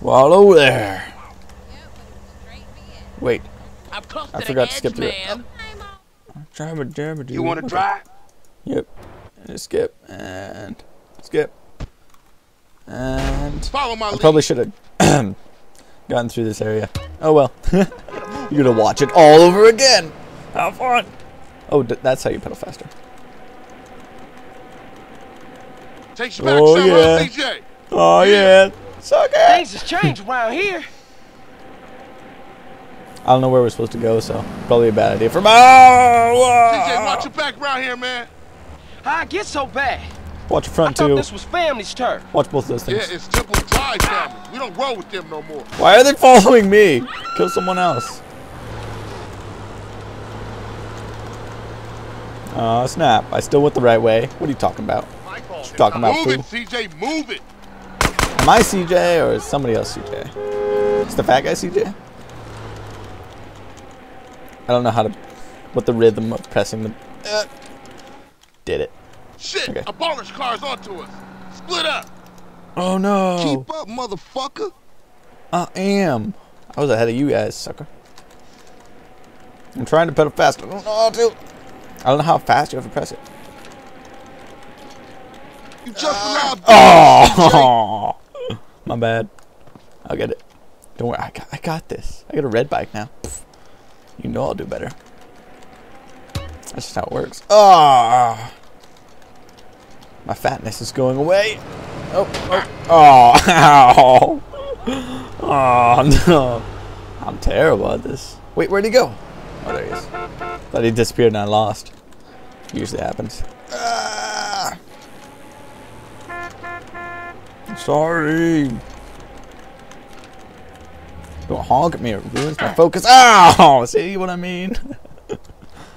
While over there. Wait, I'm I forgot the to skip through it. man. Jabba jabba You want to drive? Yep. And skip and skip. And Follow my I probably should have gotten through this area. Oh well. You're gonna watch it all over again. Have fun. Oh, d- that's how you pedal faster. Takes you back Oh, somewhere, yeah. CJ. Oh yeah. Suck it. Things has changed around here. I don't know where we're supposed to go, so probably a bad idea for my. Uh, CJ, watch your back around here, man. How I get so bad? Watch your I front thought too. this was family's turf. Watch both of those things. Yeah, it's Temple Drive family. We don't roll with them no more. Why are they following me? Kill someone else. Oh snap! I still went the right way. What are you talking about? talking about, Move it. CJ. Move it. I CJ or is somebody else CJ? It's the fat guy CJ. I don't know how to, what the rhythm of pressing the. Uh, did it? Shit, Okay. abolish cars onto us. Split up. Oh no! Keep up, motherfucker. I am. I was ahead of you guys, sucker. I'm trying to pedal fast. I don't know how to. I don't know how fast you have to press it. You just allowed Oh, my bad. I'll get it. Don't worry, I got, I got this. I got a red bike now. Pff. You know I'll do better. That's just how it works. Oh, my fatness is going away. Oh, oh, oh, ow. Oh ah, no, I'm terrible at this. Wait, where'd he go? Oh, there he is. Thought he disappeared and I lost. Usually happens. Ah. Sorry. Don't honk at me, it ruins my focus. Ow! See what I mean?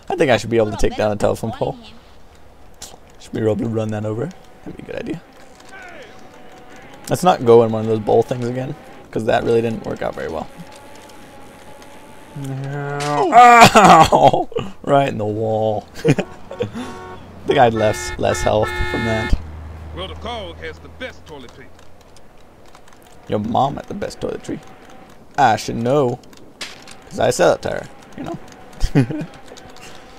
I think I should be able to take down a telephone pole. Should be able to run that over. That'd be a good idea. Let's not go in one of those bowl things again, because that really didn't work out very well. Ow! Right in the wall. I think I had less less health from that. Well, the cog has the best toilet paper. Your mom had the best toiletry. I should know. Because I sell it to her, you know?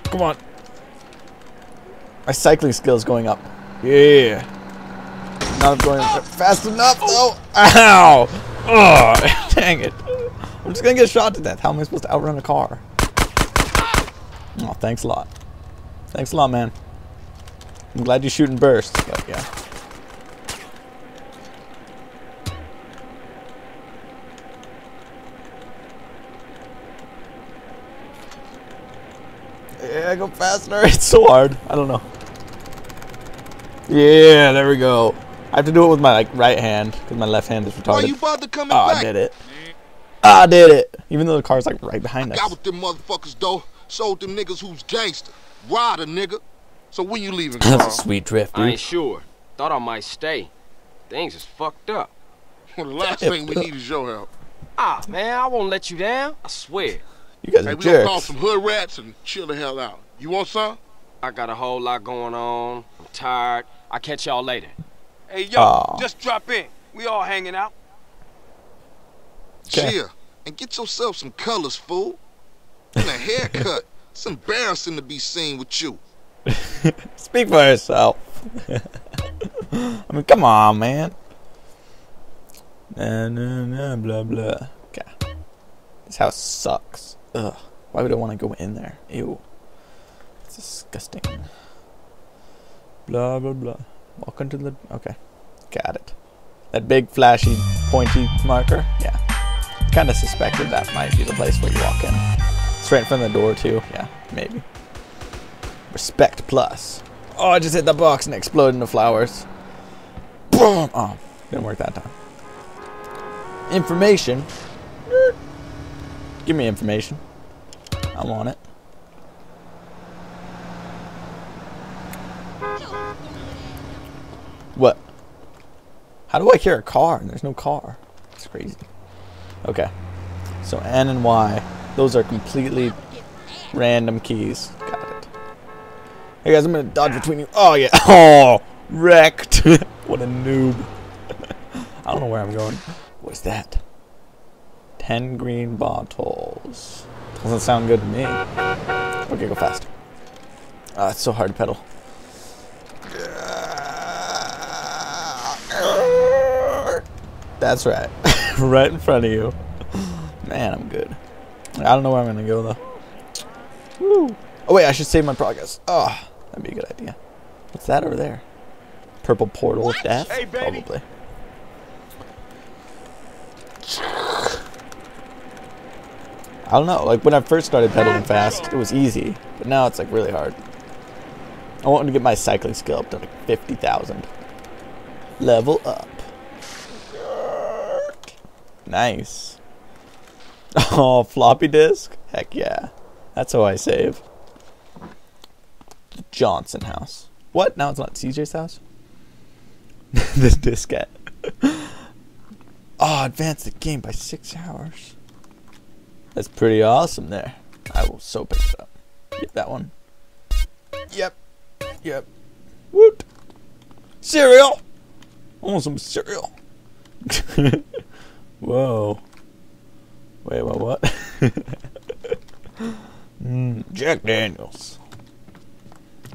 Come on. My cycling skills going up. Yeah. Not going ah! fast enough, though. Oh. Ow! Oh, dang it. I'm just going to get shot to death. How am I supposed to outrun a car? Oh, thanks a lot. Thanks a lot, man. I'm glad you shoot in bursts, but yeah. Yeah, go faster. It's so hard. I don't know. Yeah, there we go. I have to do it with my like right hand because my left hand is retarded. Why retarded. you bother coming Oh, back? I did it. I did it. Even though the car's like right behind us. Got with them motherfuckers though. Sold them niggas who's gangster. Rider nigga. So when you leaving, That's a sweet drift, I dude. ain't sure. Thought I might stay. Things is fucked up. Well, the last thing we need is your help. Ah, man, I won't let you down. I swear. You guys Hey, are we gonna call some hood rats and chill the hell out. You want some? I got a whole lot going on. I'm tired. I'll catch y'all later. Hey, yo, Aw. just drop in. We all hanging out. 'Kay. Chill. And get yourself some colors, fool. And a haircut. it's embarrassing to be seen with you. Speak for yourself. I mean, come on, man. Nah, nah, nah, blah, blah. Okay. This house sucks. Ugh. Why would I want to go in there? Ew. It's disgusting. Blah, blah, blah. Walk into the. Okay. Got it. That big, flashy, pointy marker? Yeah. Kind of suspected that might be the place where you walk in. It's right in front of the door, too. Yeah, maybe. Respect plus. Oh, I just hit the box and exploded into flowers. Boom! Oh, didn't work that time. Information. Give me information. I want it. What? How do I hear a car and there's no car? It's crazy. Okay. So N and Y, those are completely random keys. Got it. Hey guys, I'm gonna dodge between you. Oh yeah. Oh, wrecked. what a noob. I don't know where I'm going. What's that? Ten green bottles. Doesn't sound good to me. Okay, go fast. Ah, it's so hard to pedal. That's right. right in front of you. Man, I'm good. I don't know where I'm gonna go though. Woo. Oh wait, I should save my progress. Oh, that'd be a good idea. What's that over there? Purple portal of death? Hey. Probably. I don't know. Like when I first started pedaling fast, it was easy, but now it's like really hard. I want to get my cycling skill up to like fifty thousand. Level up. Nice. Oh, floppy disk? Heck yeah. That's how I save. The Johnson house. What? Now it's not CJ's house? this diskette. oh, advance the game by six hours. That's pretty awesome there. I will so pick it up. Yep, that one. Yep. Yep. Woot. Cereal! I want some cereal. Whoa. Wait, what? What? mm, Jack Daniels.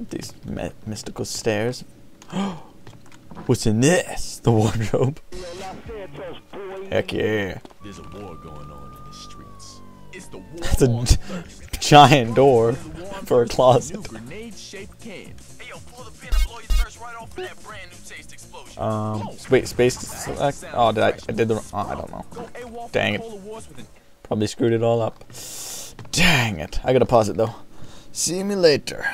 These mystical stairs. What's in this? The wardrobe. Heck yeah. There's a war going That's a giant door for a closet. Um, wait, space select. Oh, did I? I did the. Oh, I don't know. Dang it. Probably screwed it all up. Dang it. I gotta pause it though. See me later.